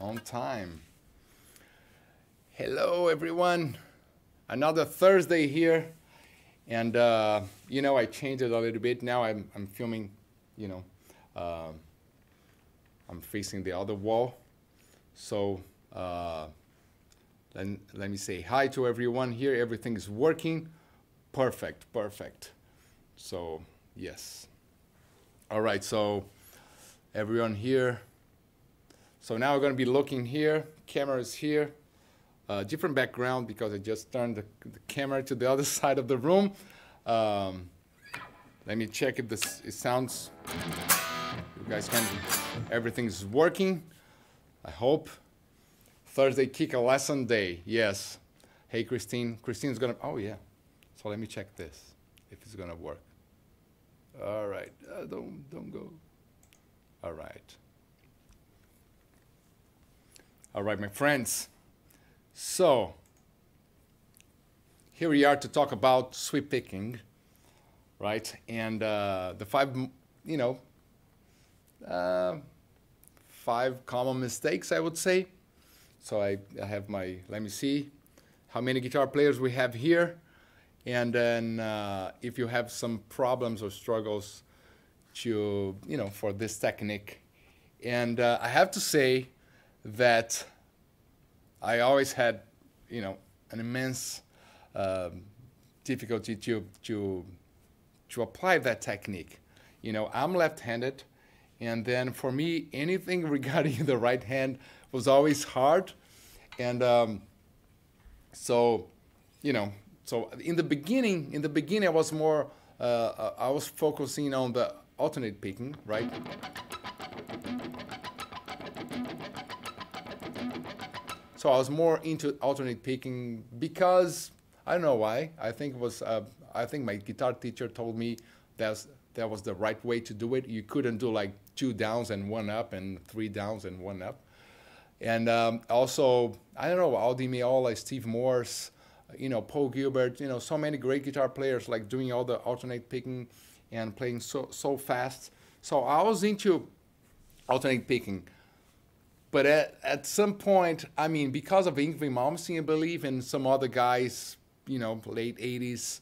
on time. Hello, everyone. Another Thursday here. And, uh, you know, I changed it a little bit. Now I'm, I'm filming, you know, uh, I'm facing the other wall. So uh, let, let me say hi to everyone here. Everything is working. Perfect, perfect. So, yes. All right, so everyone here. So now we're going to be looking here. Camera is here. Uh, different background because I just turned the, the, camera to the other side of the room. Um, let me check if this it sounds. You guys can. Everything's working. I hope. Thursday Kiko lesson day. Yes. Hey, Christine. Christine's gonna. Oh yeah. So let me check this if it's gonna work. All right. Uh, don't don't go. All right. All right, my friends. So, here we are to talk about sweep picking, right? And uh, the five, you know, uh, five common mistakes, I would say. So I, I have my, let me see how many guitar players we have here. And then uh, if you have some problems or struggles to, you know, for this technique. And uh, I have to say that I always had, you know, an immense um, difficulty to, to, to apply that technique. You know, I'm left-handed, and then for me, anything regarding the right hand was always hard. And um, so, you know, so in the beginning, in the beginning, I was more, uh, I was focusing on the alternate picking, right? So I was more into alternate picking because I don't know why. I think it was uh, I think my guitar teacher told me that that was the right way to do it. You couldn't do like two downs and one up and three downs and one up. And um, also I don't know Al Di Meola, Steve Morse, you know Paul Gilbert, you know so many great guitar players like doing all the alternate picking and playing so so fast. So I was into alternate picking. But at, at some point, I mean, because of Yngwie Malmsteen, I believe, and some other guys, you know, late 80s,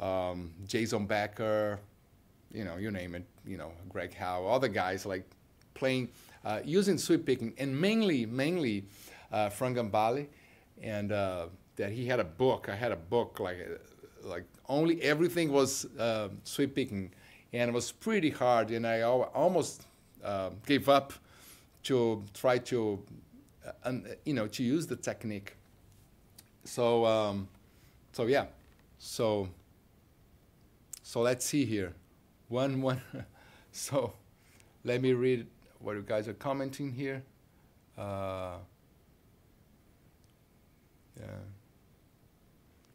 um, Jason Becker, you know, you name it, you know, Greg Howe, other guys like playing, uh, using sweep picking, and mainly, mainly uh, Frank Gambale, and uh, that he had a book. I had a book like, uh, like only everything was uh, sweep picking, and it was pretty hard, and I almost uh, gave up to try to, uh, you know, to use the technique. So, um, so yeah, so, so let's see here. One, one, so let me read what you guys are commenting here. Uh, yeah.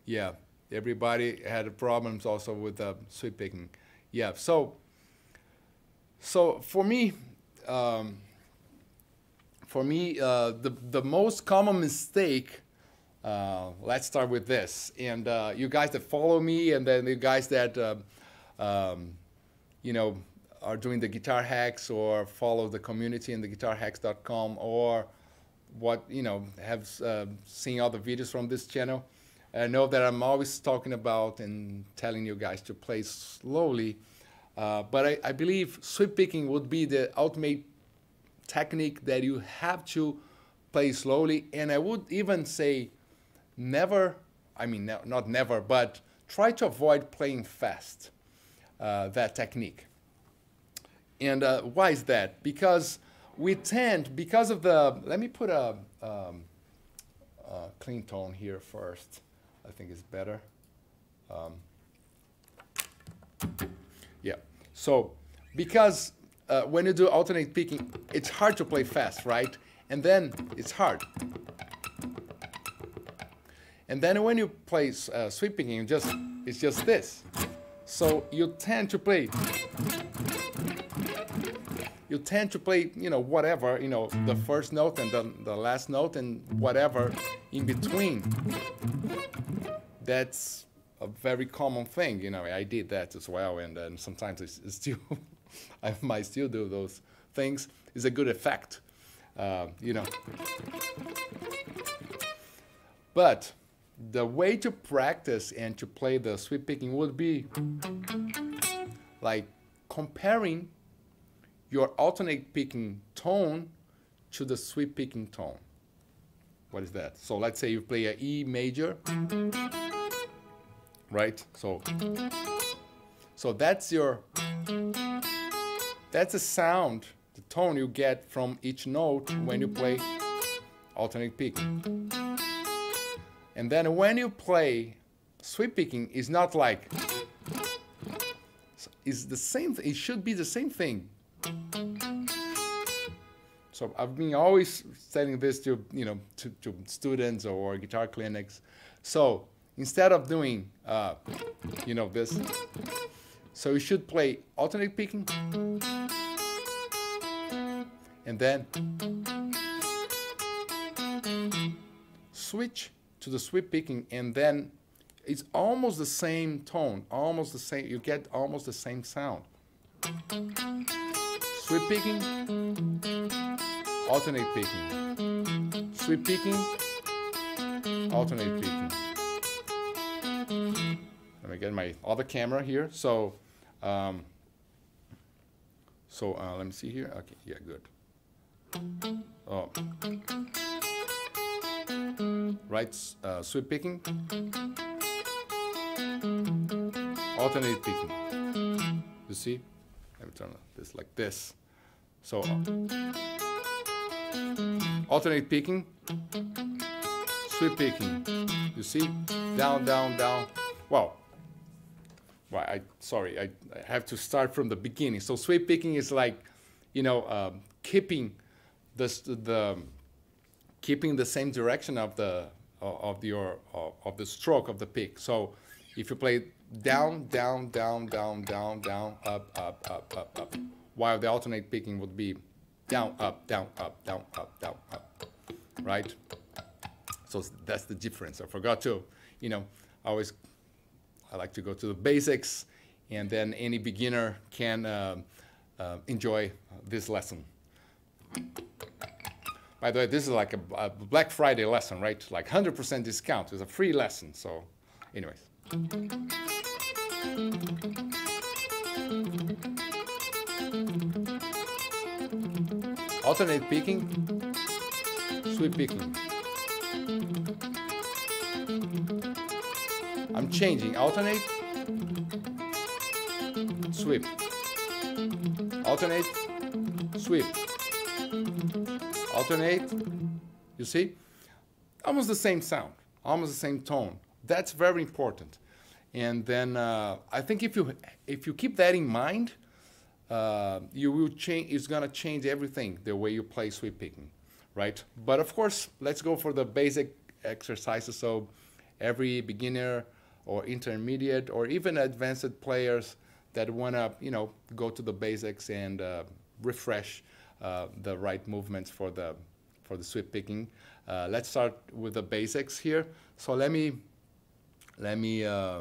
Yeah, everybody had problems also with the uh, sweep picking. Yeah, so, so for me, um, for me, uh, the, the most common mistake, uh, let's start with this. And uh, you guys that follow me, and then the guys that, uh, um, you know, are doing the guitar hacks or follow the community in the guitarhacks.com or what, you know, have uh, seen other videos from this channel. I know that I'm always talking about and telling you guys to play slowly. Uh, but I, I, believe sweep picking would be the ultimate technique that you have to play slowly. And I would even say never, I mean, no, not never, but try to avoid playing fast, uh, that technique. And uh, why is that? Because we tend, because of the, let me put a, um, a clean tone here first. I think it's better. Um, yeah. So because uh, when you do alternate picking, it's hard to play fast, right? And then it's hard. And then when you play uh, sweep picking, just it's just this. So you tend to play. You tend to play, you know, whatever, you know, the first note and the, the last note and whatever in between. That's a very common thing, you know. I did that as well, and sometimes it's, it's still I might still do those things, is a good effect. uh, you know. But the way to practice and to play the sweep picking would be like comparing your alternate picking tone to the sweep picking tone. What is that? So let's say you play a E major, right? So, so that's your, that's the sound, the tone you get from each note when you play alternate picking. And then when you play sweep picking, it's not like, it's the same, it should be the same thing. So I've been always telling this to you know to, to students or guitar clinics. So instead of doing uh, you know this, so you should play alternate picking, and then switch to the sweep picking, and then it's almost the same tone, almost the same. You get almost the same sound. Sweep picking, alternate picking. Sweep picking, alternate picking. Let me get my other camera here. So, um, so uh, let me see here. Okay, yeah, good. Oh. Right, uh, sweep picking, alternate picking. You see? Let me turn this like this. So alternate picking, sweep picking. You see, down, down, down. Wow. Well, I sorry, I, I have to start from the beginning. So sweep picking is like, you know, um, keeping the the keeping the same direction of the of your of the stroke of the pick. So if you play down, down, down, down, down, down, up, up, up, up, up, while the alternate picking would be down, up, down, up, down, up, down, up, right? So that's the difference. I forgot to, you know, always, I like to go to the basics, and then any beginner can uh, uh, enjoy this lesson. By the way, this is like a, a Black Friday lesson, right? Like 100% discount. It's a free lesson. So, anyways. Alternate picking, sweep picking. I'm changing alternate, sweep. Alternate, sweep. Alternate, you see? Almost the same sound, almost the same tone. That's very important. And then uh, I think if you if you keep that in mind, uh, you will change. It's gonna change everything the way you play sweep picking, right? But of course, let's go for the basic exercises. So every beginner or intermediate or even advanced players that wanna you know go to the basics and uh, refresh uh, the right movements for the for the sweep picking. Uh, let's start with the basics here. So let me let me, uh,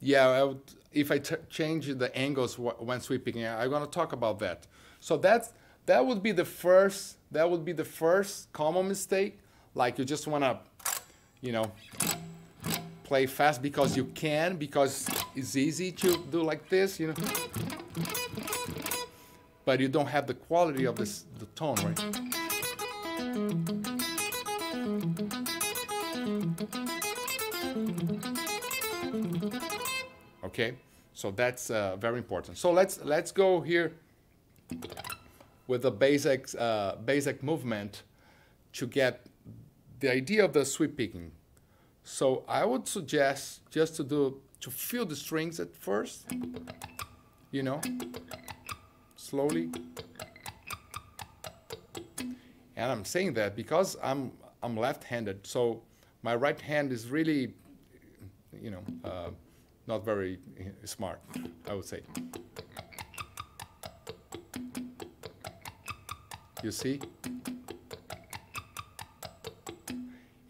yeah, would, if I change the angles when sweeping, I'm to talk about that. So that's, that would be the first, that would be the first common mistake. Like you just want to, you know, play fast because you can, because it's easy to do like this, you know. But you don't have the quality of this, the tone, right? Okay, so that's uh, very important. So let's let's go here with the basic uh, basic movement to get the idea of the sweep picking. So I would suggest just to do to feel the strings at first, you know, slowly. And I'm saying that because I'm I'm left-handed, so my right hand is really, you know. Uh, not very smart, I would say. You see?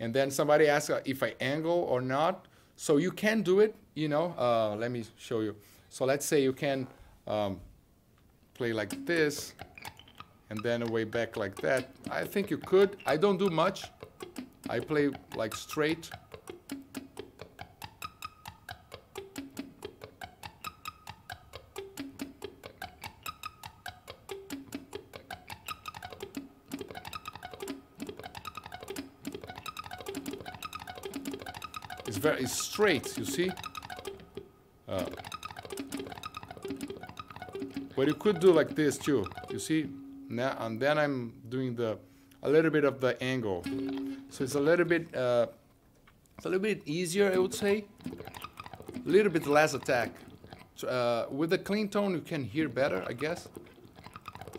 And then somebody asks uh, if I angle or not. So you can do it, you know. Uh, let me show you. So let's say you can um, play like this, and then away back like that. I think you could. I don't do much. I play like straight. It's straight, you see? Uh, but you could do like this too, you see? Now, and then I'm doing the a little bit of the angle. So it's a little bit, uh, it's a little bit easier, I would say. A little bit less attack. So, uh, with the clean tone, you can hear better, I guess.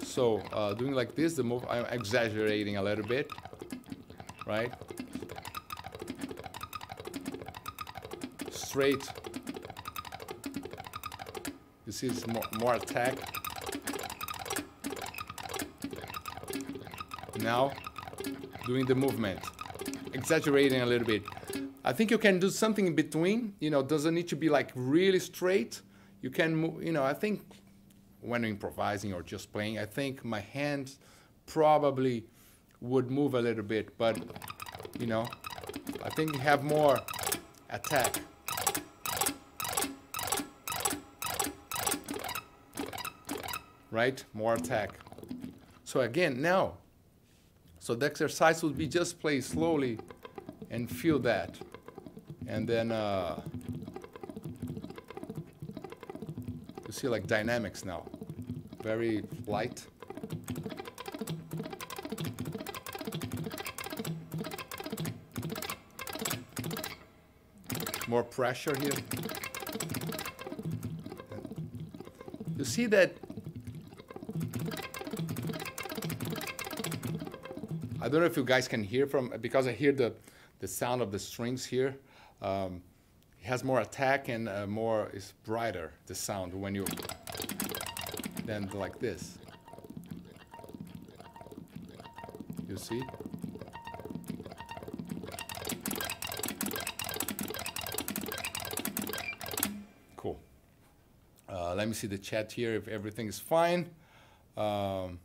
So uh, doing like this, the move, I'm exaggerating a little bit, right? Straight. You see, it's more, more attack. Now, doing the movement, exaggerating a little bit. I think you can do something in between. You know, doesn't need to be like really straight. You can move. You know, I think when improvising or just playing, I think my hands probably would move a little bit, but you know, I think you have more attack. Right? More attack. So again, now, so the exercise would be just play slowly and feel that. And then uh, you see like dynamics now. Very light. More pressure here. You see that I don't know if you guys can hear from because I hear the the sound of the strings here. Um, it has more attack and uh, more is brighter the sound when you than like this. You see? Cool. Uh, let me see the chat here if everything is fine. Um,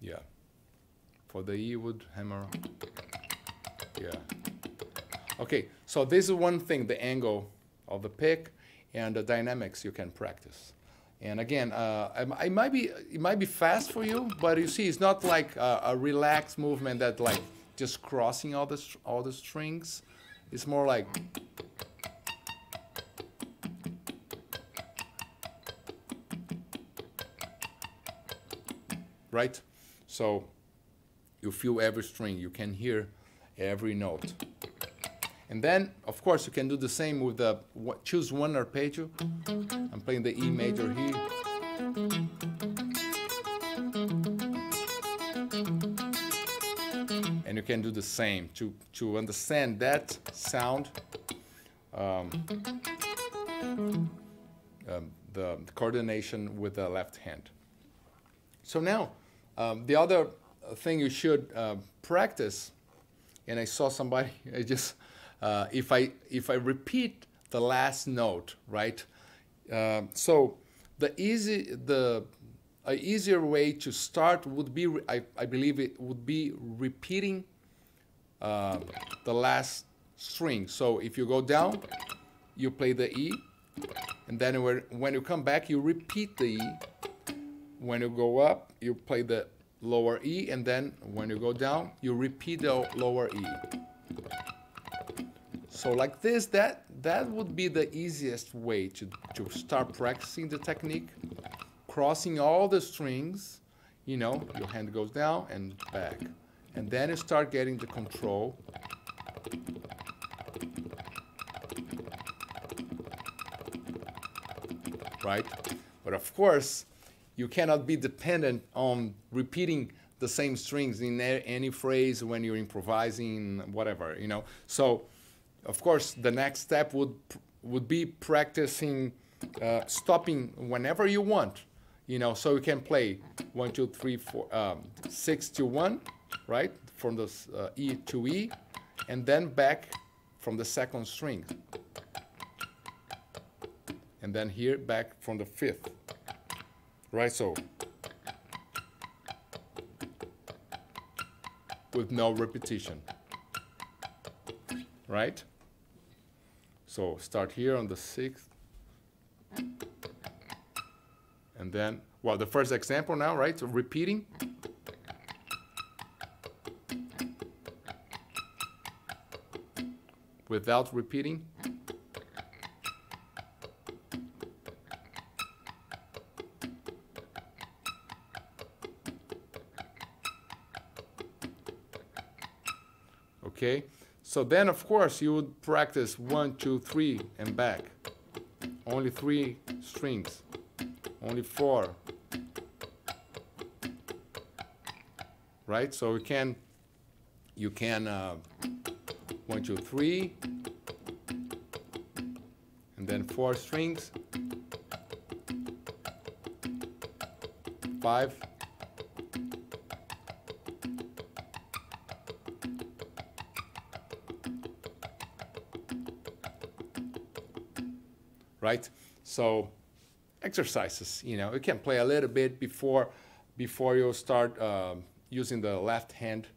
yeah. For the E wood hammer. Yeah. Okay, so this is one thing, the angle of the pick and the dynamics you can practice. And again, uh, it might be it might be fast for you, but you see, it's not like a, a relaxed movement that like just crossing all the all the strings. It's more like right. So you feel every string, you can hear every note. And then, of course, you can do the same with the, choose one arpeggio. I'm playing the E major here. And you can do the same to, to understand that sound. Um, um, the coordination with the left hand. So now, um, the other thing you should uh, practice, and I saw somebody, I just, uh, if I if I repeat the last note, right? Uh, so the easy the a easier way to start would be I, I believe it would be repeating uh, the last string. So if you go down, you play the E, and then when you come back, you repeat the E. When you go up, you play the lower E, and then when you go down, you repeat the lower E. So like this, that, that would be the easiest way to, to start practicing the technique. Crossing all the strings, you know, your hand goes down and back. And then you start getting the control. Right? But of course, you cannot be dependent on repeating the same strings in any phrase when you're improvising, whatever, you know. So of course, the next step would would be practicing uh, stopping whenever you want. You know, so you can play one, two, three, four, um, six to one, right, from the uh, E to E, and then back from the second string, and then here back from the fifth, right? So with no repetition, right? So start here on the sixth, and then, well, the first example now, right? So repeating. Without repeating. So then of course you would practice one, two, three, and back. Only three strings, only four. Right, so you can, you can, uh, one, two, three, and then four strings, five, So exercises, you know, you can play a little bit before, before you start uh, using the left hand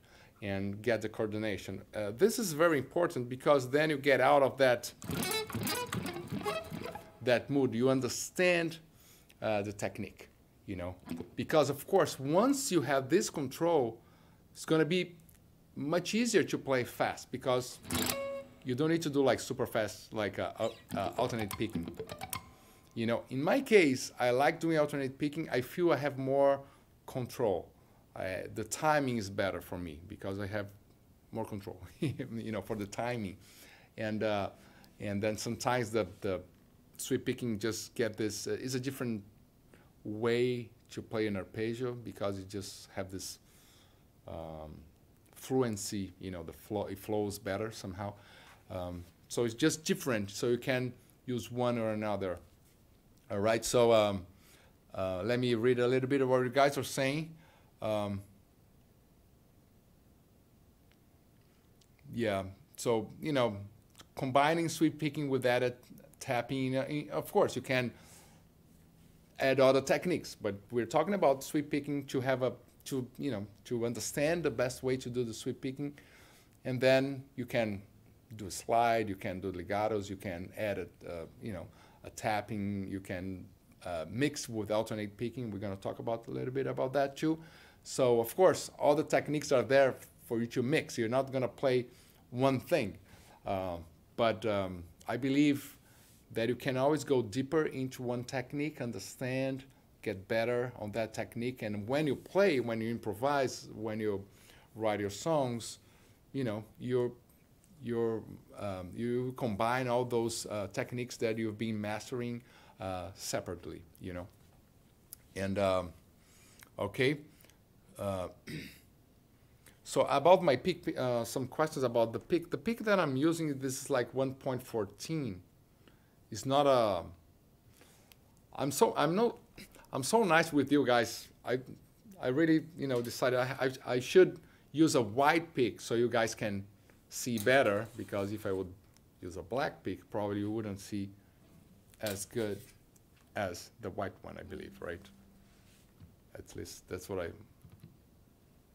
and get the coordination. Uh, this is very important because then you get out of that, that mood. You understand uh, the technique, you know, because of course, once you have this control, it's going to be much easier to play fast because you don't need to do like super fast, like uh, uh, alternate picking. You know, in my case, I like doing alternate picking. I feel I have more control. I, the timing is better for me because I have more control, you know, for the timing. And, uh, and then sometimes the, the sweep picking just get this, uh, is a different way to play an arpeggio because you just have this um, fluency, you know, the flow, it flows better somehow. Um, so it's just different, so you can use one or another. All right, so um, uh, let me read a little bit of what you guys are saying. Um, yeah, so, you know, combining sweep picking with added tapping, uh, of course, you can add other techniques, but we're talking about sweep picking to have a, to, you know, to understand the best way to do the sweep picking, and then you can do a slide, you can do legatos, you can add it, uh, you know, tapping, you can uh, mix with alternate picking. We're going to talk about a little bit about that too. So of course, all the techniques are there for you to mix. You're not going to play one thing, uh, but um, I believe that you can always go deeper into one technique, understand, get better on that technique, and when you play, when you improvise, when you write your songs, you know, you're you um, you combine all those uh, techniques that you've been mastering uh, separately, you know. And um, okay, uh, so about my pick, uh, some questions about the pick. The pick that I'm using, this is like 1.14. It's not a. I'm so I'm no, I'm so nice with you guys. I, I really you know decided I I, I should use a white pick so you guys can see better because if I would use a black pick, probably you wouldn't see as good as the white one, I believe, right? At least that's what I,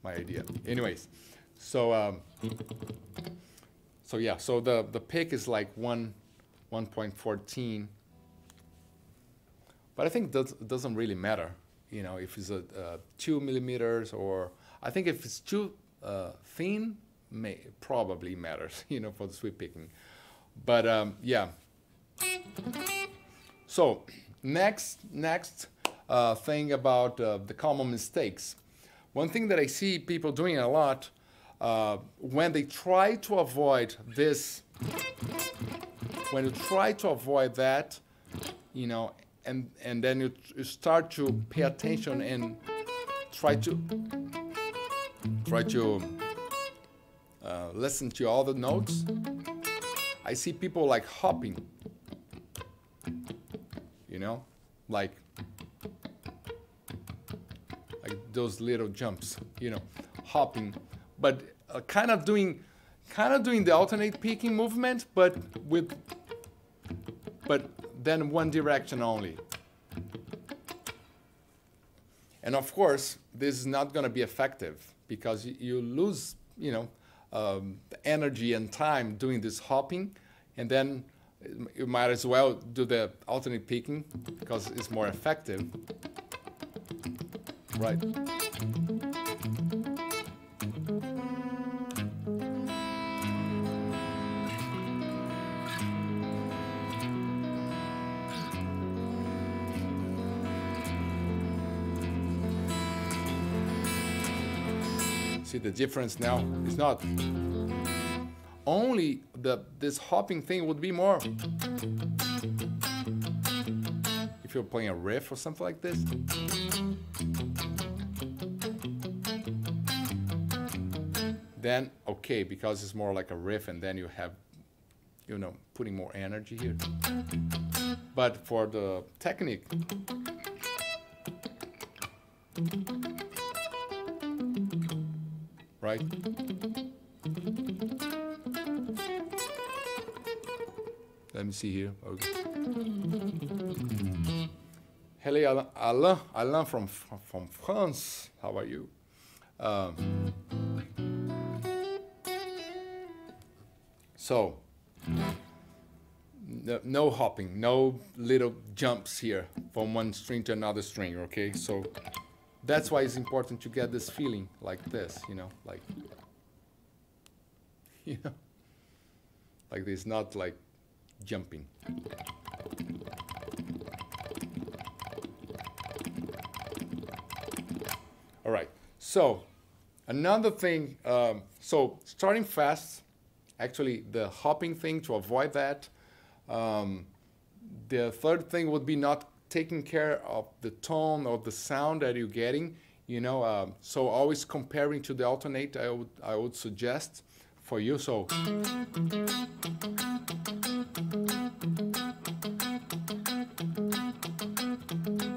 my idea. Anyways, so, um, so yeah, so the, the pick is like one, 1.14. But I think that doesn't really matter, you know, if it's a, uh, two millimeters or, I think if it's too uh, thin, may probably matters, you know, for the sweep picking. But um, yeah. So next, next uh, thing about uh, the common mistakes. One thing that I see people doing a lot uh, when they try to avoid this, when you try to avoid that, you know, and and then you, you start to pay attention and try to try to listen to all the notes, I see people like hopping, you know, like like those little jumps, you know, hopping, but uh, kind of doing kind of doing the alternate picking movement, but with but then one direction only. And of course, this is not going to be effective because you lose you know, um, energy and time doing this hopping, and then you might as well do the alternate picking because it's more effective. Right. See the difference now? It's not only the this hopping thing would be more if you're playing a riff or something like this. Then okay, because it's more like a riff and then you have you know putting more energy here. But for the technique right? Let me see here. Okay. Hello, Alain. Alain from from France. How are you? Um, so, no, no hopping, no little jumps here from one string to another string. Okay, so that's why it's important to get this feeling like this, you know, like, you know, like this, not like jumping. All right, so another thing, um, so starting fast, actually the hopping thing to avoid that. Um, the third thing would be not taking care of the tone or the sound that you're getting. You know, um, so always comparing to the alternate, I would I would suggest for you. So.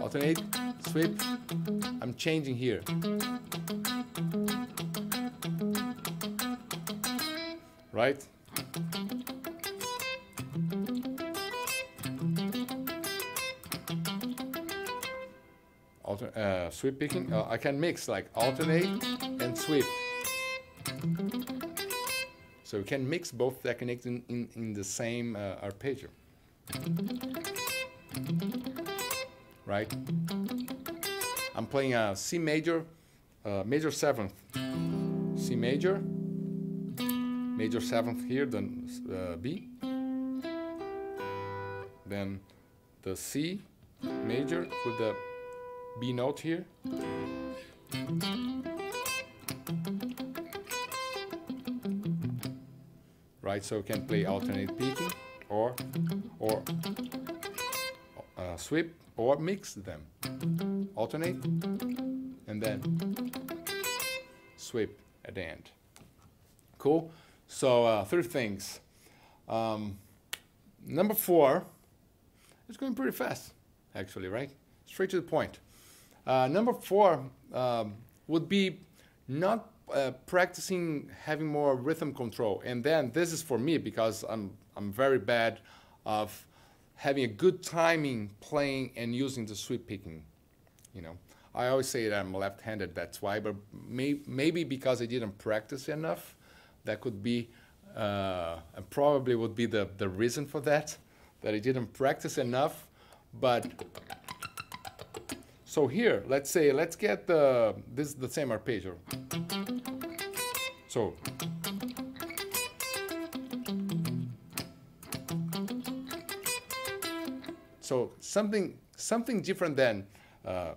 Alternate, sweep. I'm changing here. Right? Uh, sweep picking. Uh, I can mix like alternate and sweep. So you can mix both techniques in, in, in the same uh, arpeggio. Right? I'm playing a C major, uh, major seventh. C major, major seventh here, then uh, B. Then the C major with the B note here. Right, so you can play alternate picking or or uh, sweep or mix them. Alternate and then sweep at the end. Cool. So uh, three things. Um, number four, it's going pretty fast, actually, right? Straight to the point. Uh, number four um, would be not uh, practicing having more rhythm control. And then this is for me because I'm, I'm very bad of having a good timing playing and using the sweep picking. You know, I always say that I'm left-handed, that's why, but may, maybe because I didn't practice enough, that could be, uh, and probably would be the, the reason for that, that I didn't practice enough, but so here, let's say, let's get the, this is the same arpeggio. So. So something, something different than, uh,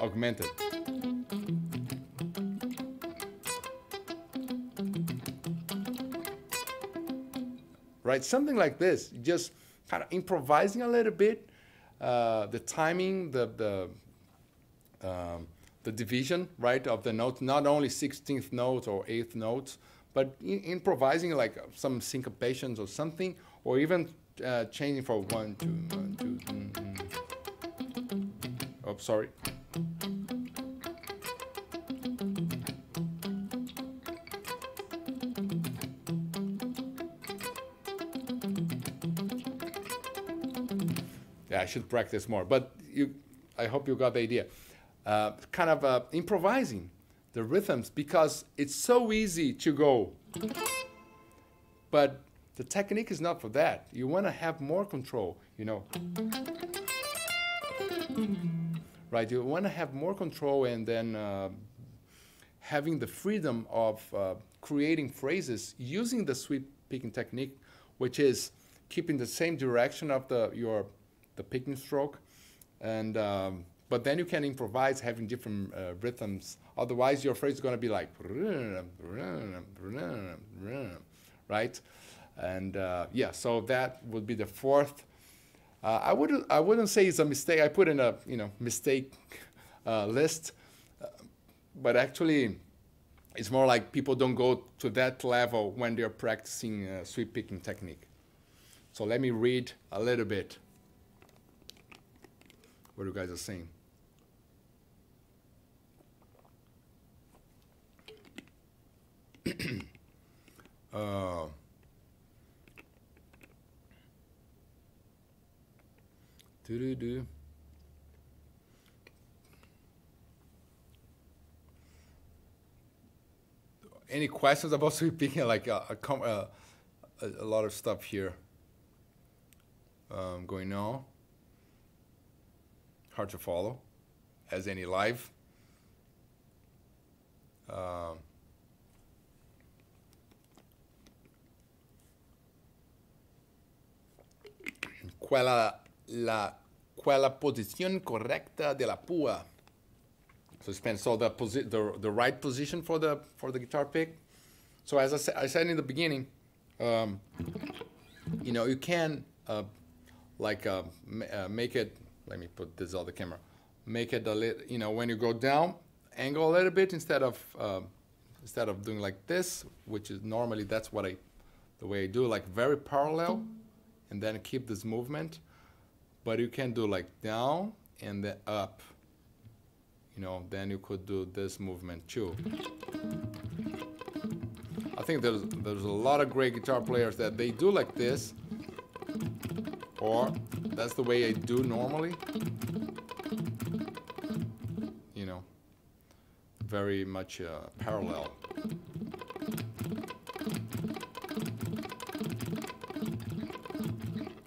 augmented. Right, something like this, just kind of improvising a little bit, uh, the timing, the the um, the division, right, of the notes, not only 16th notes or 8th notes, but improvising like some syncopations or something, or even uh, changing for one, two, one, two, mm, mm. Oh, sorry. Yeah, I should practice more. But you, I hope you got the idea. Uh, kind of uh, improvising the rhythms because it's so easy to go. But the technique is not for that. You want to have more control, you know. Right, you want to have more control and then uh, having the freedom of uh, creating phrases using the sweep picking technique, which is keeping the same direction of the your the picking stroke, and um, but then you can improvise having different uh, rhythms. Otherwise, your phrase is going to be like right, and uh, yeah. So that would be the fourth. Uh, I wouldn't I wouldn't say it's a mistake. I put in a you know mistake uh, list, uh, but actually. It's more like people don't go to that level when they're practicing uh, sweep picking technique. So let me read a little bit what you guys are saying. uh, do do do. Any questions picking? Like a, a, a, a lot of stuff here um, going on. Hard to follow, as any live. Um, qual è la, quella posizione corretta della pua? So spend so the, the the right position for the for the guitar pick. So as I, sa- I said in the beginning, um, you know you can uh, like uh, uh, make it. Let me put this on the camera. Make it a little. You know when you go down, angle a little bit instead of uh, instead of doing like this, which is normally that's what I the way I do like very parallel, and then keep this movement. But you can do like down and then up you know, then you could do this movement too. I think there's there's a lot of great guitar players that they do like this, or that's the way I do normally. You know, very much uh, parallel.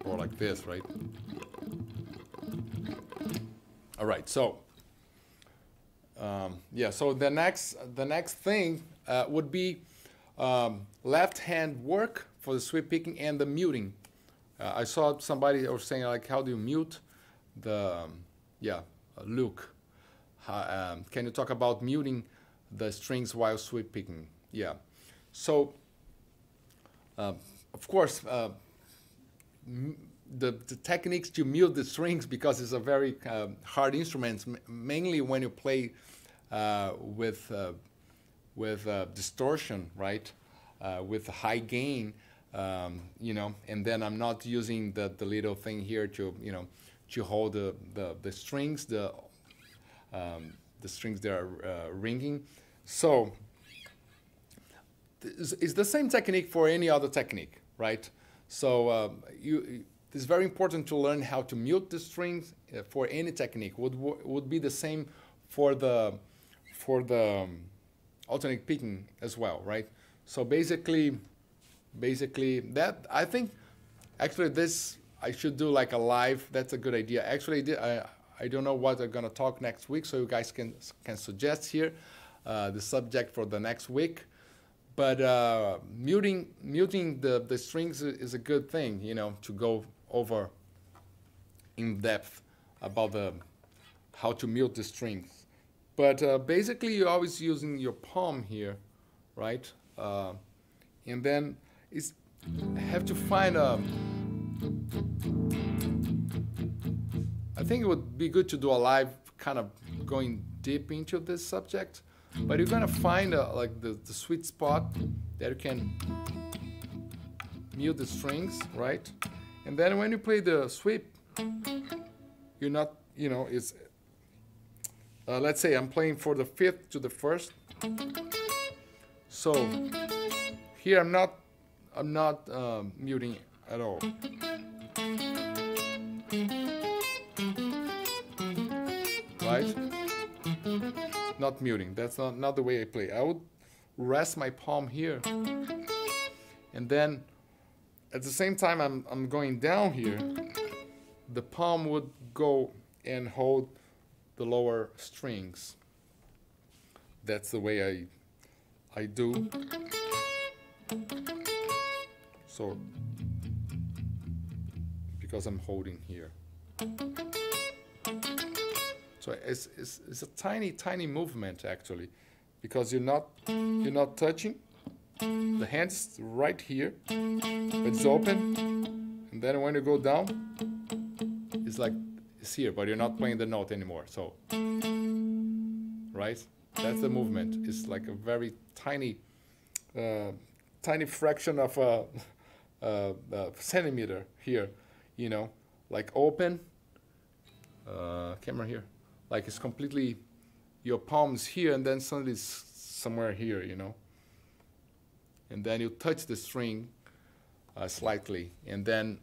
Or like this, right? All right, so um, yeah, so the next the next thing uh, would be um, left hand work for the sweep picking and the muting. Uh, I saw somebody was saying like, how do you mute the um, yeah uh, Luke? Um, can you talk about muting the strings while sweep picking? Yeah, so uh, of course uh, the, the techniques to mute the strings because it's a very um, hard instrument, mainly when you play uh, with uh, with uh, distortion, right? Uh, with high gain, um, you know, and then I'm not using the, the little thing here to you know to hold the the, the strings, the um, the strings that are uh, ringing. So it's the same technique for any other technique, right? So um, you it's very important to learn how to mute the strings uh, for any technique. Would would be the same for the for the um, alternate picking as well, right? So basically, basically that I think actually this I should do like a live. That's a good idea. Actually, I I don't know what I'm gonna talk next week, so you guys can can suggest here uh, the subject for the next week. But uh, muting muting the the strings is a good thing, you know, to go over in depth about the how to mute the strings. But uh, basically, you're always using your palm here, right? Uh, and then it's have to find a. I think it would be good to do a live kind of going deep into this subject, but you're gonna find a, like the, the sweet spot that you can mute the strings, right? And then when you play the sweep, you're not, you know, it's uh, let's say I'm playing for the fifth to the first. So here I'm not, I'm not um, muting at all. Right? Not muting. That's not, not the way I play. I would rest my palm here. And then at the same time I'm, I'm going down here, the palm would go and hold the lower strings. That's the way I, I do. So, because I'm holding here. So it's, it's, it's a tiny, tiny movement actually, because you're not, you're not touching. The hand's right here, it's open, and then when you go down, it's like it's here, but you're not playing the note anymore. So, right? That's the movement. It's like a very tiny, uh, tiny fraction of a, a, a, centimeter here, you know, like open. Uh, camera here, like it's completely, your palms here, and then suddenly it's somewhere here, you know. And then you touch the string uh, slightly, and then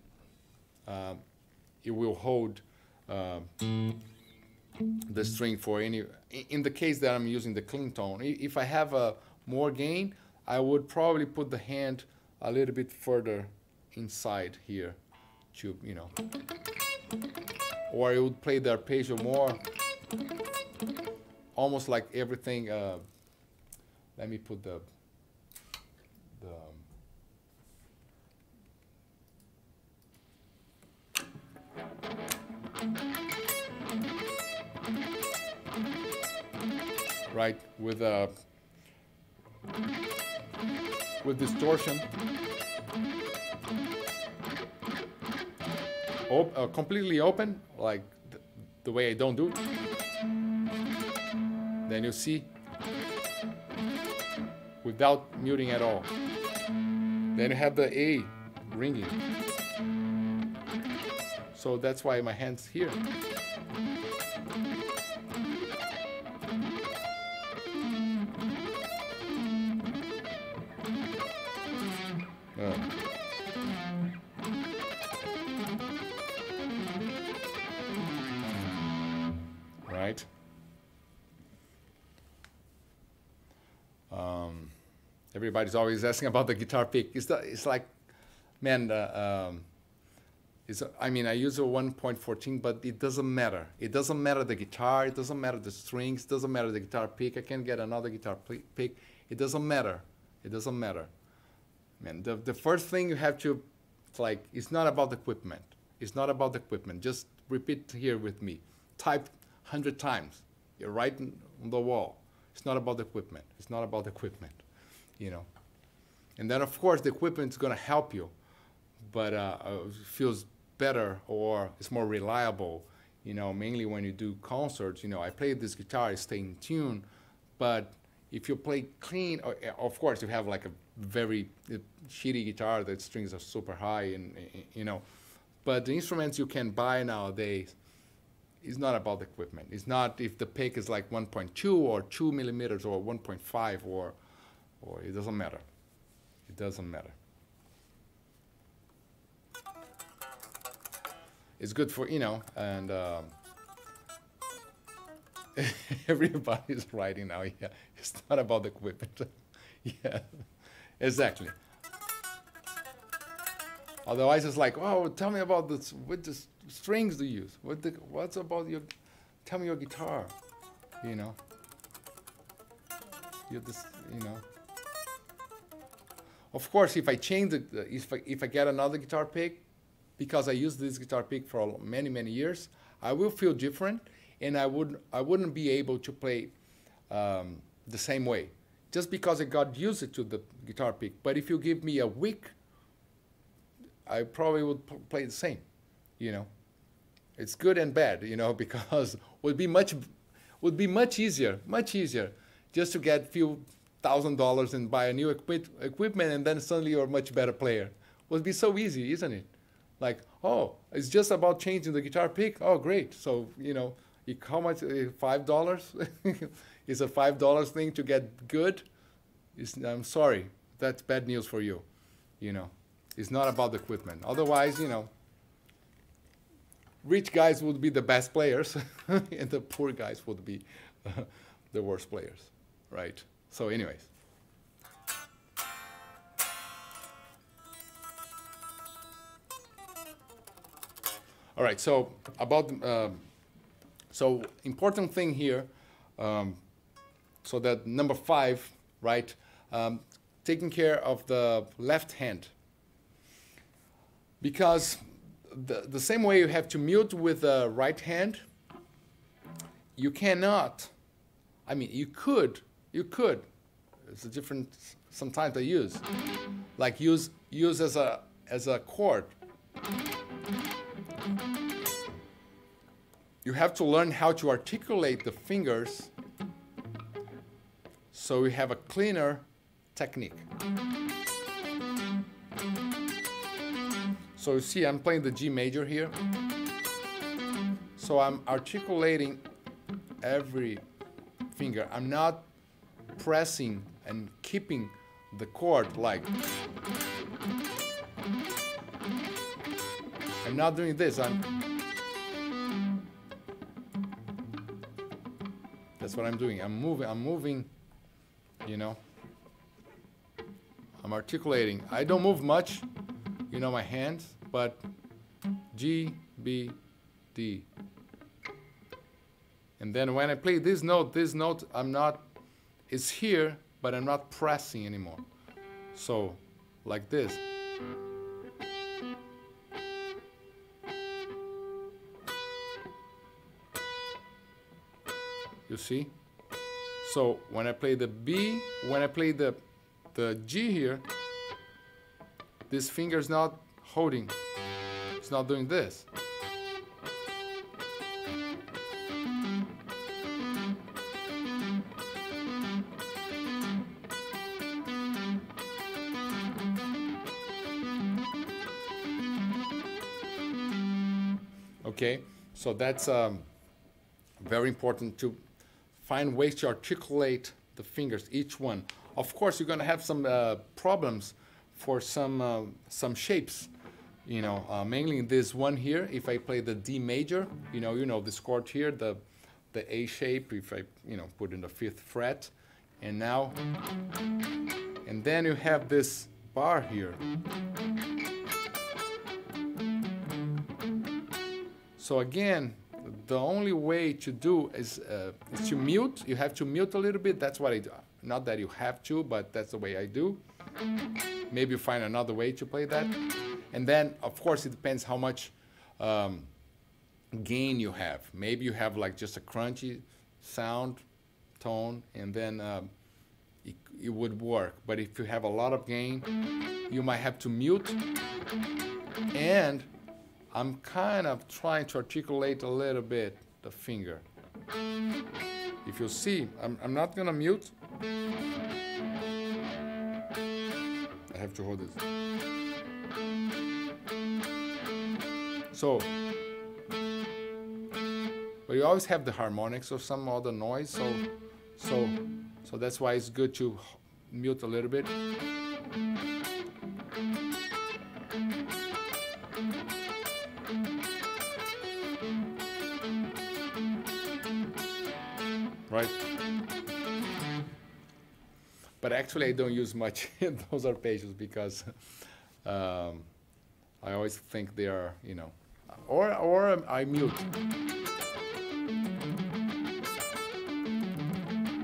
uh, it will hold uh, the string for any, in the case that I'm using the clean tone. If I have a more gain, I would probably put the hand a little bit further inside here to, you know, or it would play the arpeggio more, almost like everything, uh, let me put the, the, right with a uh, with distortion. Op uh, completely open like th the way I don't do then you see without muting at all. Then you have the A ringing. So that's why my hand's here everybody's always asking about the guitar pick. It's, the, it's like, man, um, it's, I mean, I use a 1.14, but it doesn't matter. It doesn't matter the guitar, it doesn't matter the strings, it doesn't matter the guitar pick. I can get another guitar pick. It doesn't matter. It doesn't matter. Man, the, the first thing you have to, like, it's not about the equipment. It's not about the equipment. Just repeat here with me. Type 100 times. You're right on the wall. It's not about the equipment. It's not about the equipment you know. And then, of course, the equipment is going to help you, but uh, uh, feels better or it's more reliable, you know, mainly when you do concerts. You know, I play this guitar, I stay in tune, but if you play clean, uh, of course, you have like a very uh, shitty guitar that strings are super high, and you know, but the instruments you can buy nowadays is not about the equipment. It's not if the pick is like 1.2 or 2 millimeters or 1.5 or or it doesn't matter. It doesn't matter. It's good for, you know, and um, everybody's writing now, yeah. It's not about the equipment. yeah, exactly. Otherwise, it's like, oh, tell me about this. What the strings do you use? What the, what's about your? Tell me your guitar. You know. You just, you know. Of course, if I change the, if I, if I get another guitar pick, because I used this guitar pick for many, many years, I will feel different and I, would, I wouldn't be able to play um, the same way just because I got used to the guitar pick. But if you give me a week, I probably would play the same, you know. It's good and bad, you know, because would be much would be much easier, much easier just to get few thousand dollars and buy a new equip equipment and then suddenly you're a much better player. Would be so easy, isn't it? Like, oh, it's just about changing the guitar pick. Oh, great. So, you know, how much? Uh, five dollars? is a five dollars thing to get good? It's, I'm sorry, that's bad news for you. You know, it's not about the equipment. Otherwise, you know, rich guys would be the best players, and the poor guys would be the worst players, right? So, anyways. All right, so about, um, so important thing here, um, so that number five, right, um, taking care of the left hand. Because the, the same way you have to mute with the right hand, you cannot, I mean, you could, you could, it's a different, sometimes I use, like use, use as a, as a chord you have to learn how to articulate the fingers so you have a cleaner technique. So you see I'm playing the G major here. So I'm articulating every finger. I'm not pressing and keeping the chord like. I'm not doing this. I'm That's what I'm doing. I'm moving. I'm moving. You know. I'm articulating. I don't move much. You know my hands, but G B D. And then when I play this note, this note I'm not. It's here, but I'm not pressing anymore. So, like this. You see? So when I play the B, when I play the, the G here, this finger is not holding. It's not doing this. Okay, so that's um, very important to find ways to articulate the fingers, each one. Of course, you're going to have some uh, problems for some, uh, some shapes. You know, uh, mainly this one here, if I play the D major, you know, you know this chord here, the, the A shape, if I, you know, put in the fifth fret, and now, and then you have this bar here. So again, the only way to do is, uh, is to mute. You have to mute a little bit. That's what I do. Not that you have to, but that's the way I do. Maybe you find another way to play that. And then, of course, it depends how much um, gain you have. Maybe you have like just a crunchy sound, tone, and then um, it, it would work. But if you have a lot of gain, you might have to mute and I'm kind of trying to articulate a little bit the finger. If you see, I'm, I'm not gonna mute. I have to hold it. So, but you always have the harmonics or some other noise, so, so, so that's why it's good to mute a little bit. Right? But actually, I don't use much those arpeggios because um, I always think they are, you know, or or I mute.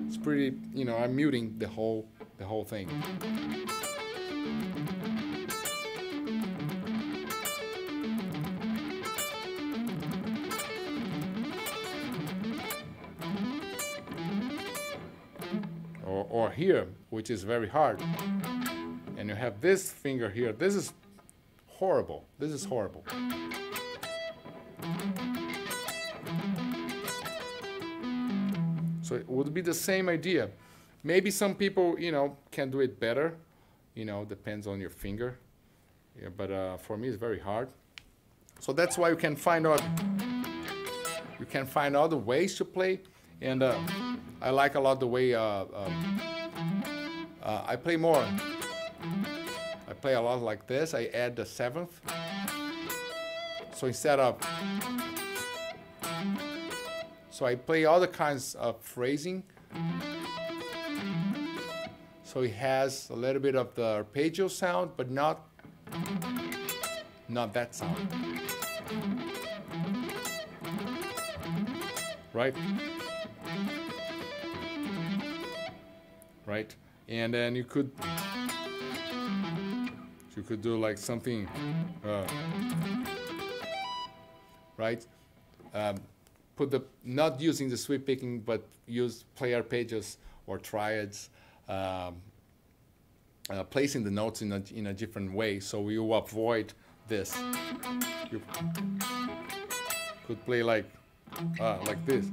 It's pretty, you know, I'm muting the whole the whole thing. Here, which is very hard. And you have this finger here. This is horrible. This is horrible. So it would be the same idea. Maybe some people, you know, can do it better. You know, depends on your finger. Yeah, but uh, for me, it's very hard. So that's why you can find out you can find other ways to play, and uh, I like a lot the way uh, um, uh, I play more. I play a lot like this. I add the seventh. So instead of so I play other kinds of phrasing. So it has a little bit of the arpeggio sound, but not not that sound. Right? Right? And then you could you could do like something uh, right? Um, put the not using the sweep picking, but use play arpeggios or triads, um, uh, placing the notes in a in a different way, so you avoid this. You could play like uh, like this,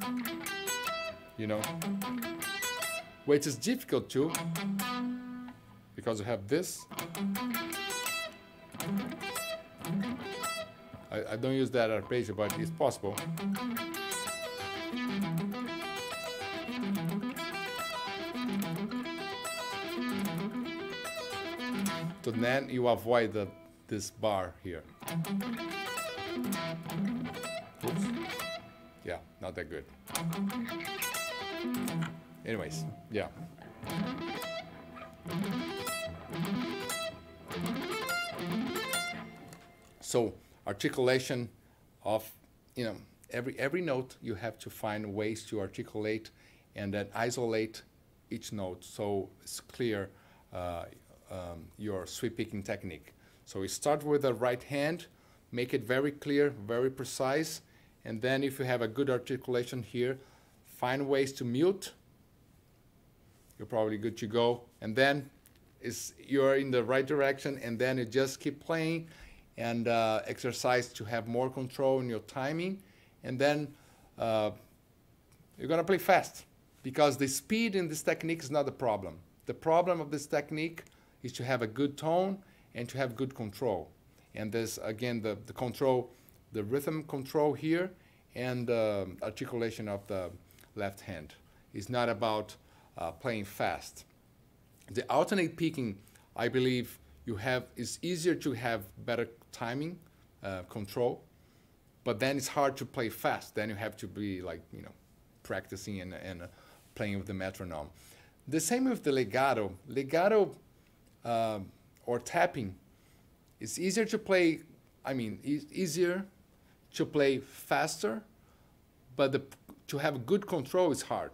you know, which is difficult too, because you have this. I, I don't use that arpeggio, but it's possible. So then you avoid the, this bar here. Oops. Yeah, not that good. Anyways, yeah. So articulation of, you know, every, every note you have to find ways to articulate and then isolate each note so it's clear uh, um, your sweep picking technique. So we start with the right hand, make it very clear, very precise, and then if you have a good articulation here, find ways to mute. You're probably good to go. And then is you're in the right direction, and then you just keep playing and uh, exercise to have more control in your timing. And then uh, you're going to play fast because the speed in this technique is not the problem. The problem of this technique is to have a good tone and to have good control. And there's, again, the, the control, the rhythm control here and uh, articulation of the left hand. It's not about uh, playing fast. The alternate picking, I believe, you have it's easier to have better timing uh, control, but then it's hard to play fast. Then you have to be like you know practicing and, and uh, playing with the metronome. The same with the legato. Legato um, or tapping, it's easier to play. I mean, e easier to play faster, but the, to have good control is hard.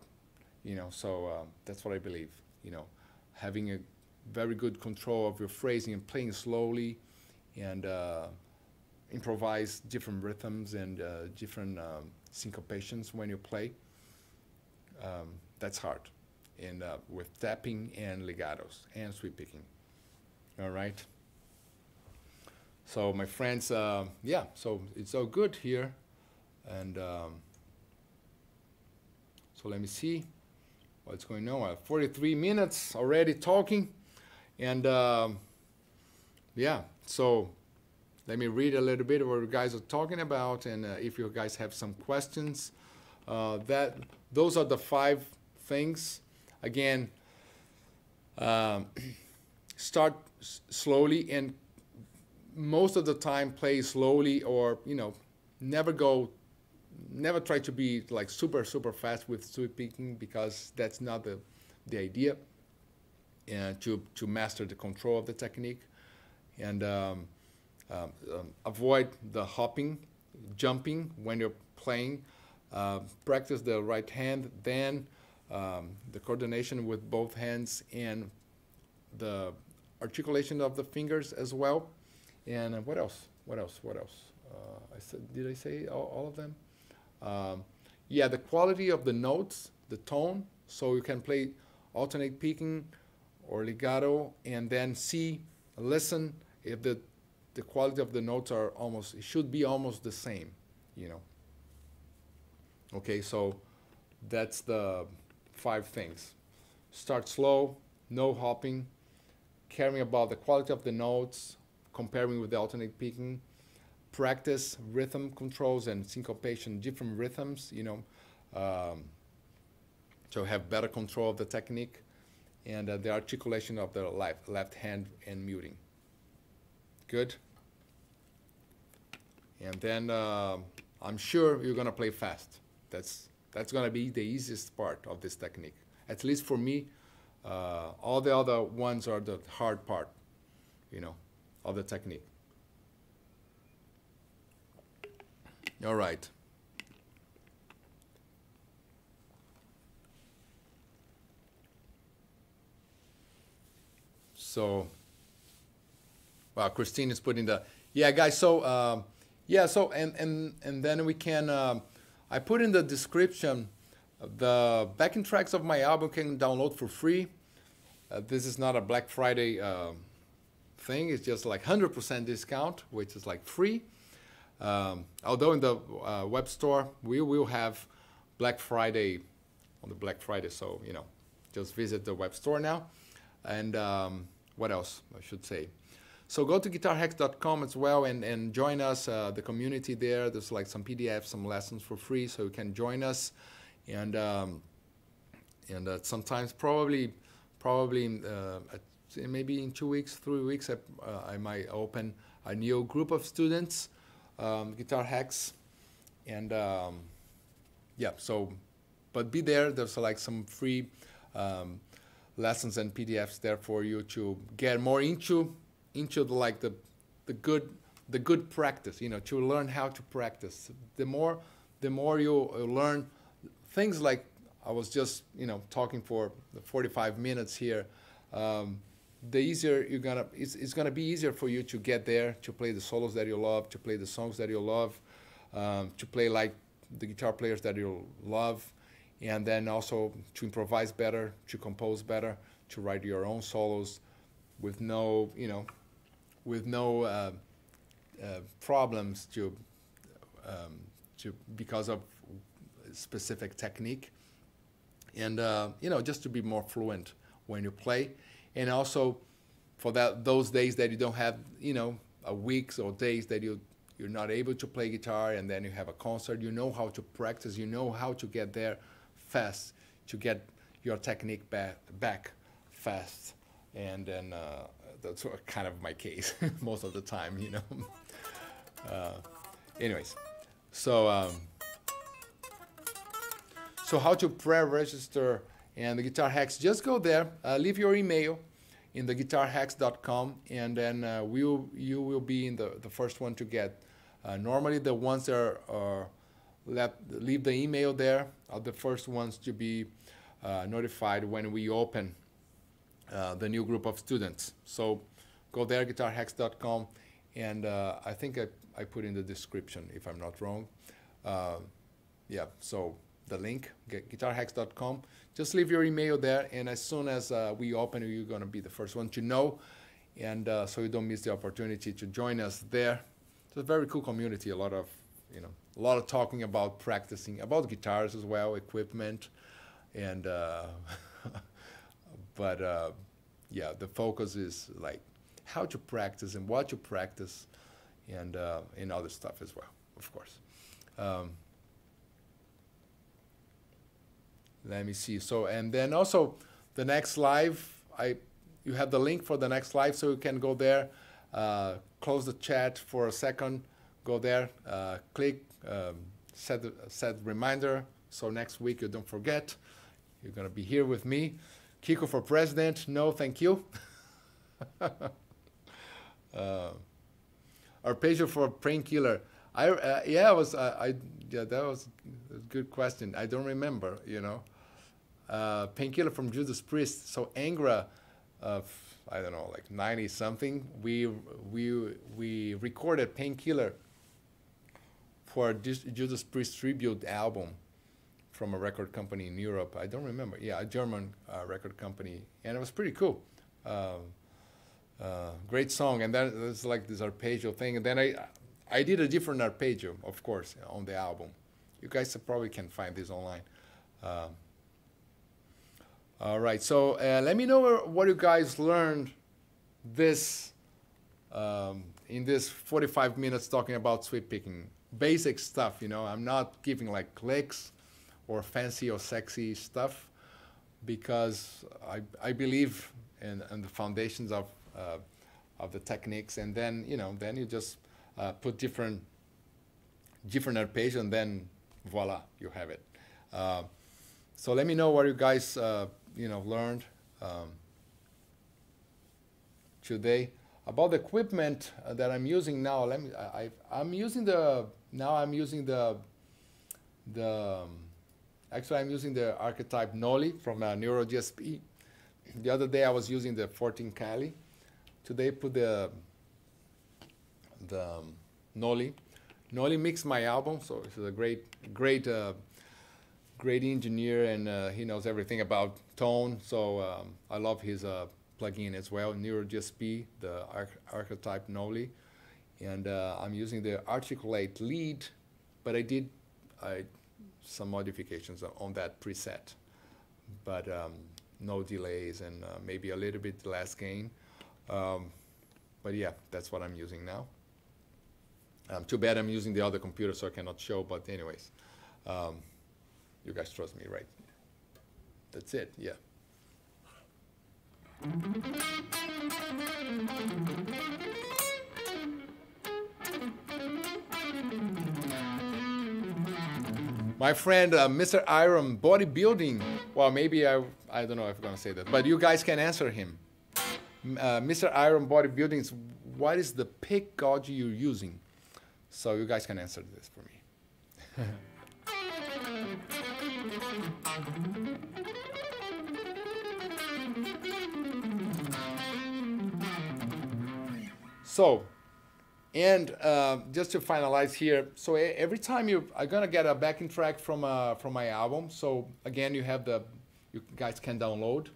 You know, so uh, that's what I believe. You know, having a very good control of your phrasing and playing slowly and uh, improvise different rhythms and uh, different um, syncopations when you play. Um, that's hard. And uh, with tapping and legatos and sweep picking. All right. So my friends, uh, yeah, so it's all good here. And um, so let me see what's going on. 43 minutes already talking. And um, yeah, so let me read a little bit of what you guys are talking about, and uh, if you guys have some questions, uh, that those are the five things. Again, um, start slowly, and most of the time play slowly, or you know, never go, never try to be like super super fast with sweep picking because that's not the the idea and to, to master the control of the technique and um, um, avoid the hopping, jumping when you're playing. Uh, practice the right hand, then um, the coordination with both hands and the articulation of the fingers as well. And uh, what else? What else? What else? Uh, I said, did I say all, all of them? Um, yeah, the quality of the notes, the tone, so you can play alternate picking or legato, and then see, listen if the the quality of the notes are almost it should be almost the same, you know. Okay, so that's the five things. Start slow, no hopping, caring about the quality of the notes, comparing with the alternate picking, practice rhythm controls and syncopation, different rhythms, you know, um, to have better control of the technique and uh, the articulation of the left, left hand and muting. Good. And then uh, I'm sure you're gonna play fast. That's that's gonna be the easiest part of this technique. At least for me, uh, all the other ones are the hard part, you know, of the technique. All right. So, well, Christine is putting the, yeah, guys, so, um, yeah, so, and, and, and then we can, um, I put in the description the backing tracks of my album can download for free. Uh, this is not a Black Friday uh, thing, it's just like 100% discount, which is like free. Um, although in the uh, web store, we will have Black Friday on the Black Friday, so you know, just visit the web store now. And um, what else I should say? So go to guitarhacks.com as well and, and join us, uh, the community there. There's like some PDFs, some lessons for free, so you can join us. And um, and uh, sometimes probably probably uh, maybe in two weeks, three weeks, I, uh, I might open a new group of students um, guitar hacks, and um, yeah. So, but be there. There's like some free um, lessons and PDFs there for you to get more into into the, like the the good the good practice. You know, to learn how to practice. The more the more you learn things like I was just you know talking for 45 minutes here. Um, the easier you're gonna it's, it's gonna be easier for you to get there to play the solos that you love to play the songs that you love um, to play like the guitar players that you love and then also to improvise better to compose better to write your own solos with no you know with no uh, uh, problems to um, to because of specific technique. And uh, you know just to be more fluent when you play and also for that those days that you don't have you know a weeks or days that you you're not able to play guitar and then you have a concert you know how to practice you know how to get there fast to get your technique back back fast. And then uh, that's kind of my case most of the time you know? Uh, anyways so um, so how to pre-register and the guitar hacks just go there uh, leave your email in the guitarhacks.com and then uh, we'll, you will be in the, the first one to get. Uh, normally the ones that are, are let, leave the email there are the first ones to be uh, notified when we open uh, the new group of students. So go there guitarhacks.com and uh, i think I, I put in the description if i'm not wrong. Yeah so the link, guitarhacks.com. Just leave your email there, and as soon as uh, we open, you're going to be the first one to know, and uh, so you don't miss the opportunity to join us there. It's a very cool community. A lot of, you know, a lot of talking about practicing, about guitars as well, equipment, and uh, but uh, yeah, the focus is like how to practice and what to practice, and uh, and other stuff as well, of course. Um, let me see. So, and then also the next live, I, you have the link for the next live, so you can go there, uh, close the chat for a second, go there, uh, click, um, set, set reminder, so next week you don't forget. You're gonna be here with me. Kiko for president, no thank you. uh, Arpeggio for Painkiller. I, uh, yeah, was, uh, I, yeah, that was a good question. I don't remember, you know uh, Painkiller from Judas Priest. So Angra, uh, I don't know, like 90 something, we, we, we recorded Painkiller for Judas Priest tribute album from a record company in Europe. I don't remember. Yeah, a German uh, record company. And it was pretty cool. Um, uh, great song. And then it's like this arpeggio thing. And then I, I did a different arpeggio, of course, on the album. You guys probably can find this online. Um, all right, so uh, let me know what you guys learned this um, in this 45 minutes talking about sweep picking, basic stuff. You know, I'm not giving like clicks or fancy or sexy stuff because I, I believe in, in the foundations of uh, of the techniques, and then you know, then you just uh, put different different arpeggios, and then voila, you have it. Uh, so let me know what you guys uh, you know learned um, today about the equipment uh, that I'm using now. Let me I, I am using the now I'm using the the um, actually I'm using the archetype Nolly from uh, Neural DSP. The other day I was using the Fortin Cali. Today put the the um, Nolly. Nolly mixed my album, so he's a great great uh, great engineer and uh, he knows everything about tone. So um, I love his uh, plugin as well, Neural DSP, the arch archetype Nolly. And uh, I'm using the Articulate lead, but I did I, some modifications on that preset. But um, no delays and uh, maybe a little bit less gain. Um, but yeah, that's what I'm using now. Um, too bad I'm using the other computer so I cannot show, but anyways. Um, you guys trust me, right? That's it, yeah. My friend, uh, Mr. Iron Bodybuilding. Well, maybe I, I don't know if I'm gonna say that, but you guys can answer him. Uh, Mr. Iron Bodybuilding, what is the pick gauge you're using? So you guys can answer this for me. So, and uh, just to finalize here, so every time you are gonna get a backing track from uh, from my album. So again, you have the you guys can download,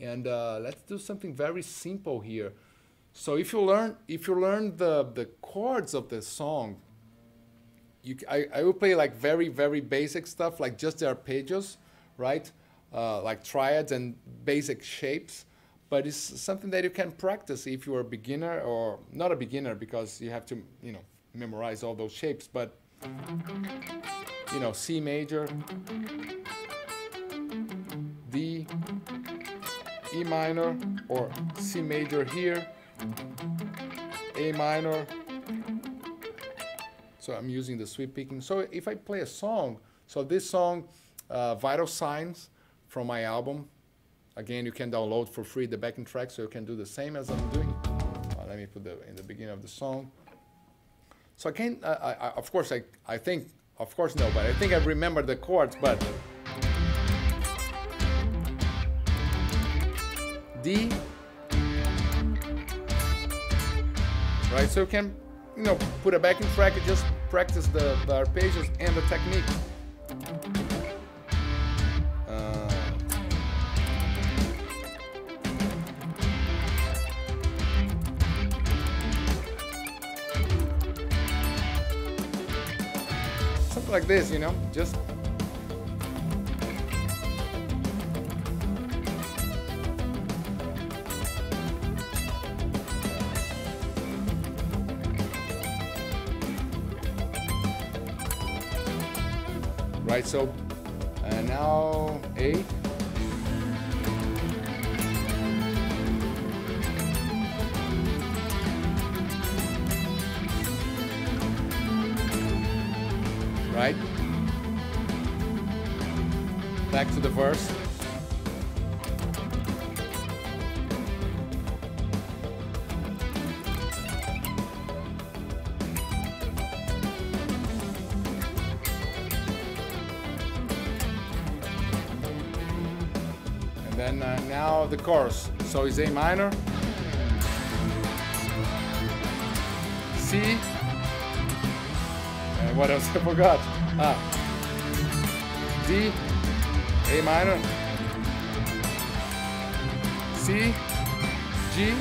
and uh, let's do something very simple here. So if you learn if you learn the the chords of the song, you I, I will play like very very basic stuff like just the arpeggios, right? Uh, like triads and basic shapes but it's something that you can practice if you're a beginner or not a beginner because you have to, you know, memorize all those shapes, but you know, C major, D, E minor, or C major here, A minor. So I'm using the sweep picking. So if I play a song, so this song, uh, Vital Signs from my album, Again, you can download for free the backing track, so you can do the same as I'm doing. Uh, let me put the in the beginning of the song. So I can, uh, I, I, of course, I, I think, of course, no, but I think I remember the chords, but D, right? So you can, you know, put a backing track and just practice the, the arpeggios and the technique. Uh, something like this, you know, just right so and now eight right? Back to the verse. Now the chorus. So it's A minor, C, and what else I forgot? Ah. D, A minor, C, G,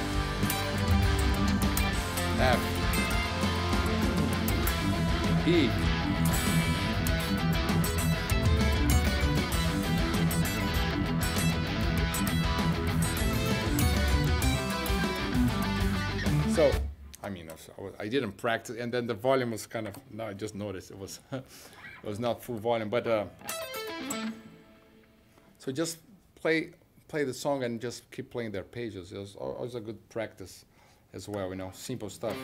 F, E. I, didn't practice, and then the volume was kind of. No, I just noticed it was, it was not full volume. But uh, so just play play the song and just keep playing the arpeggios. It was always a good practice, as well. You know, simple stuff.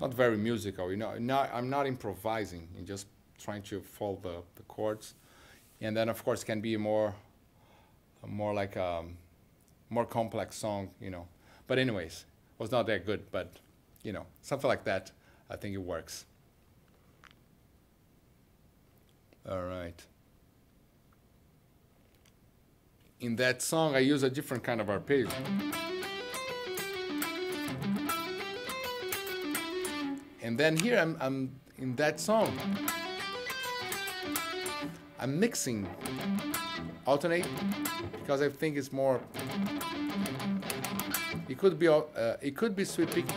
Not very musical. You know, not, I'm not improvising. I'm just trying to follow the, the chords, and then of course can be more, more like a um, more complex song. You know, but anyways was not that good, but you know, something like that, I think it works. All right. In that song, I use a different kind of arpeggio. And then here I'm, I'm in that song. I'm mixing alternate because I think it's more it could be, uh, it could be sweep picking.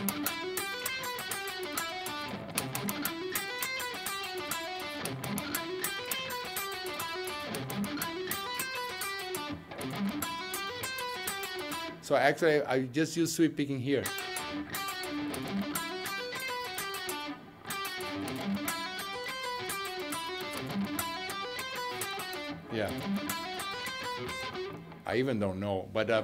So actually, I just use sweep picking here. Yeah. I even don't know, but uh,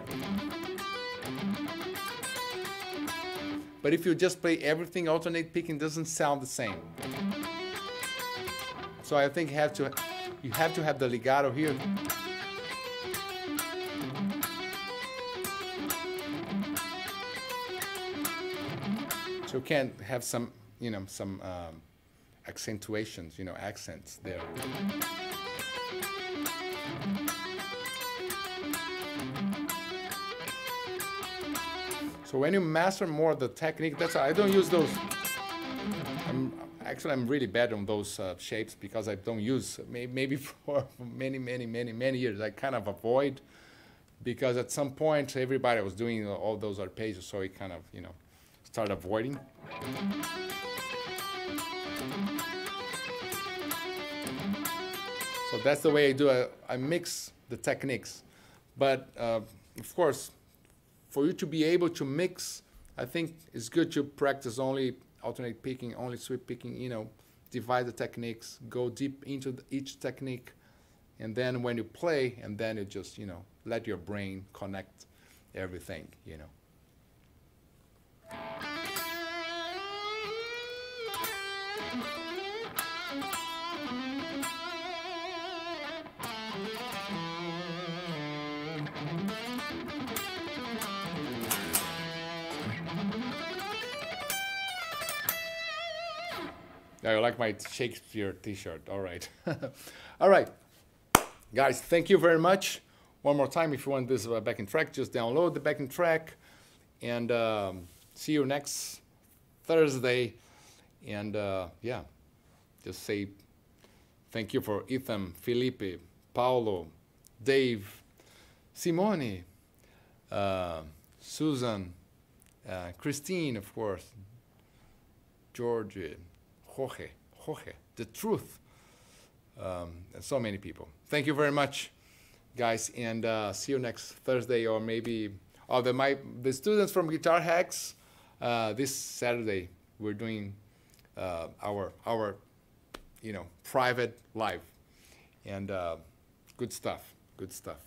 But if you just play everything alternate picking, doesn't sound the same. So I think you have to, you have to have the legato here. So you can have some, you know, some um, accentuations, you know, accents there. So when you master more the technique, that's I don't use those. I'm, actually, I'm really bad on those uh, shapes because I don't use. Maybe for many, many, many, many years, I kind of avoid because at some point everybody was doing all those arpeggios, so I kind of, you know, start avoiding. So that's the way I do it. I mix the techniques. But uh, of course, for you to be able to mix, I think it's good to practice only alternate picking, only sweep picking, you know, divide the techniques, go deep into the, each technique, and then when you play, and then you just, you know, let your brain connect everything, you know. I like my Shakespeare T-shirt. All right, all right, guys. Thank you very much. One more time, if you want this uh, backing track, just download the backing track, and um, see you next Thursday. And uh, yeah, just say thank you for Ethan, Felipe, Paulo, Dave, Simone, uh, Susan, uh, Christine, of course, George. Jorge, Jorge, the truth. Um, and so many people. Thank you very much, guys, and uh, see you next Thursday or maybe oh, the, my, the students from Guitar Hacks uh, this Saturday we're doing uh, our our you know private live and uh, good stuff, good stuff.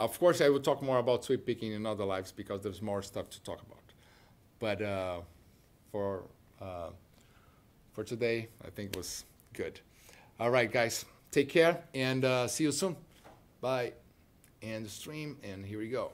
Of course, I will talk more about sweep picking in other lives because there's more stuff to talk about. But uh, for uh, for today. I think was good. All right, guys, take care and uh, see you soon. Bye. And stream, and here we go.